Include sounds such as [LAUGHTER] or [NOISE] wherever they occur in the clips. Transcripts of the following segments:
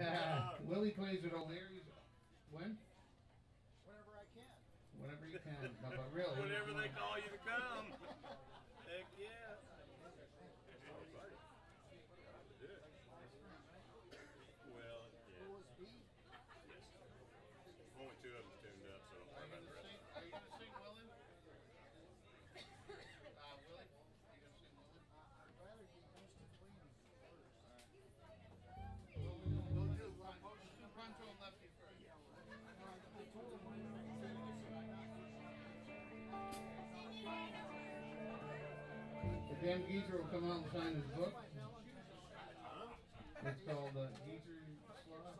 [LAUGHS] Willie plays at O'Leary's. When? Whenever I can. Whenever you can. No, but really. Damn geezer will come out and sign his book. It's called uh, Geezer Sloth.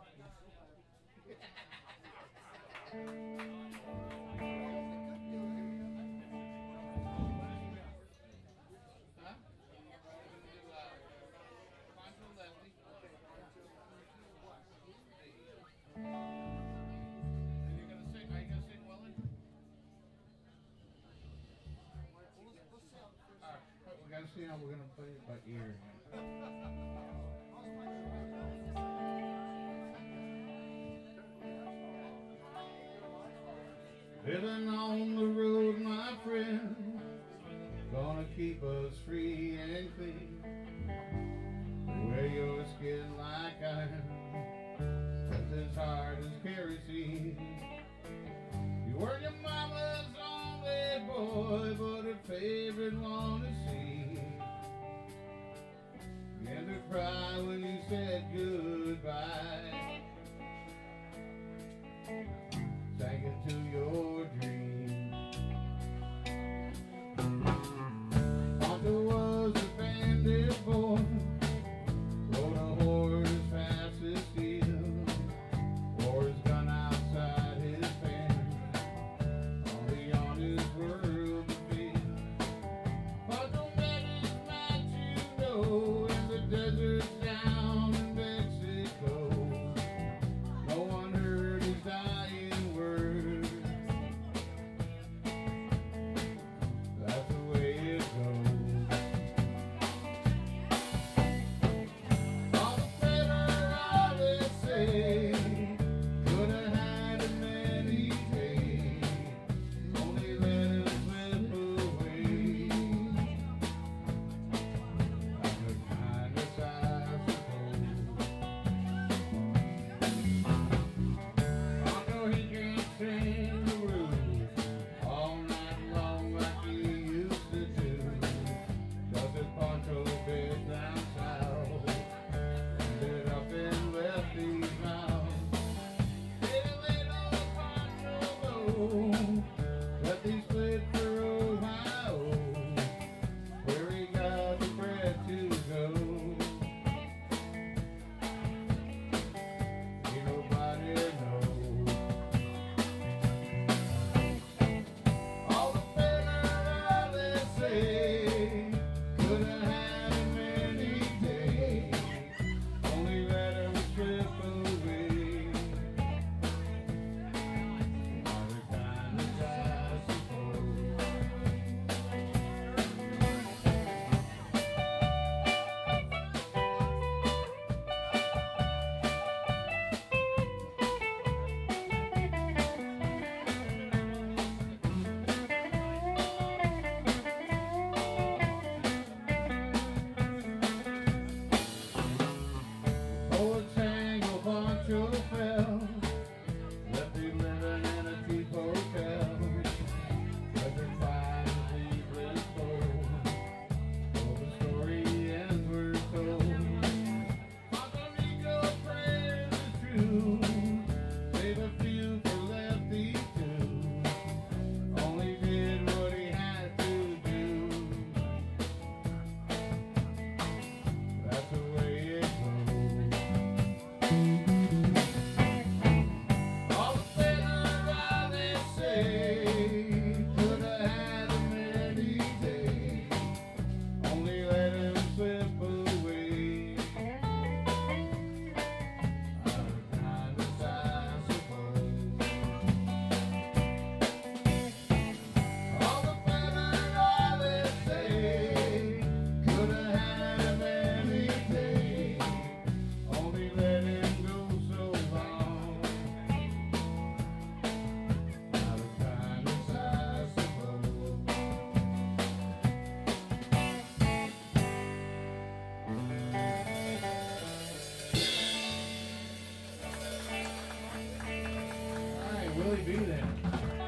[LAUGHS] see how we're gonna play it by ear. Living on the road, my friend, gonna keep us free and clean. Wear your skin like iron, that's as hard as kerosene. You were your mama's only boy, but her favorite one to said goodbye. know really be there.